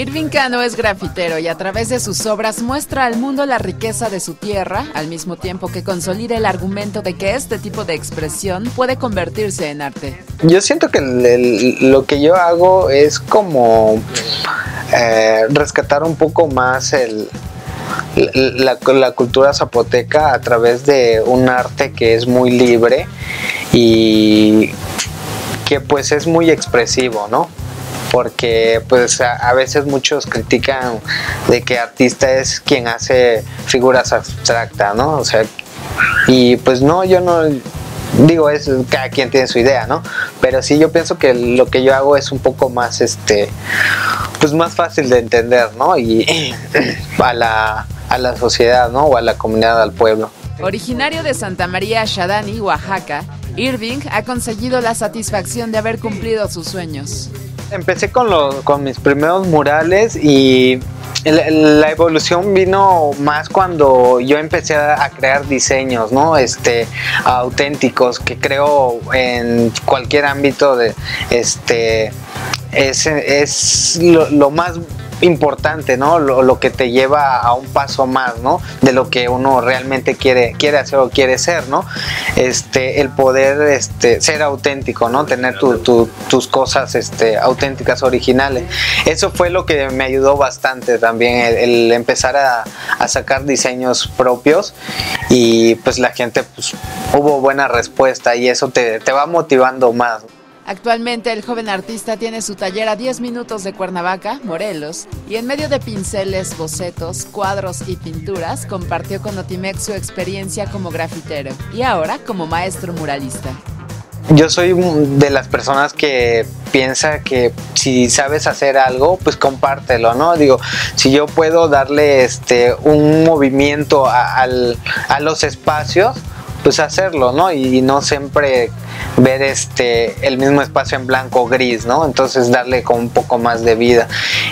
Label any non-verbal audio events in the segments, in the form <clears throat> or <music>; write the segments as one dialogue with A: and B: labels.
A: Irving Cano es grafitero y a través de sus obras muestra al mundo la riqueza de su tierra, al mismo tiempo que consolida el argumento de que este tipo de expresión puede convertirse en arte.
B: Yo siento que lo que yo hago es como eh, rescatar un poco más la, la, cultura zapoteca a través de un arte que es muy libre y que pues es muy expresivo, ¿no? Porque pues a, veces muchos critican de que artista es quien hace figuras abstractas, ¿no? O sea, y pues no, yo no digo es cada quien tiene su idea, ¿no? Pero sí yo pienso que lo que yo hago es un poco más este pues más fácil de entender, ¿no? Y <clears throat> a la, a la sociedad, ¿no? O a la comunidad, al pueblo.
A: Originario de Santa María Shadani, Oaxaca, Irving ha conseguido la satisfacción de haber cumplido sus sueños.
B: Empecé con, con mis primeros murales y la evolución vino más cuando yo empecé a crear diseños, ¿no? Este, auténticos que creo en cualquier ámbito de, este, es, es lo más importante, ¿no? Lo, que te lleva a un paso más, ¿no? De lo que uno realmente quiere, quiere hacer o quiere ser, ¿no? Este, el poder este, ser auténtico, ¿no? Tener tus cosas este, auténticas, originales. Eso fue lo que me ayudó bastante también, el, empezar a, sacar diseños propios y pues la gente pues, hubo buena respuesta y eso te, te va motivando más.
A: Actualmente el joven artista tiene su taller a 10 minutos de Cuernavaca, Morelos, y en medio de pinceles, bocetos, cuadros y pinturas compartió con Otimex su experiencia como grafitero y ahora como maestro muralista.
B: Yo soy de las personas que piensa que si sabes hacer algo, pues compártelo, ¿no? Digo, si yo puedo darle este un movimiento a, a los espacios, pues hacerlo, ¿no? Y no siempre ver este el mismo espacio en blanco gris, ¿no? Entonces darle con un poco más de vida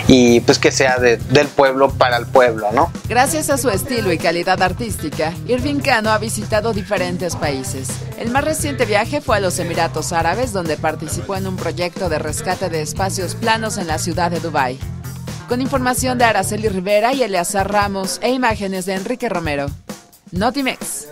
B: y pues que sea del pueblo para el pueblo, ¿no?
A: Gracias a su estilo y calidad artística, Irving Cano ha visitado diferentes países. El más reciente viaje fue a los Emiratos Árabes, donde participó en un proyecto de rescate de espacios planos en la ciudad de Dubái. Con información de Araceli Rivera y Eleazar Ramos e imágenes de Enrique Romero. Notimex.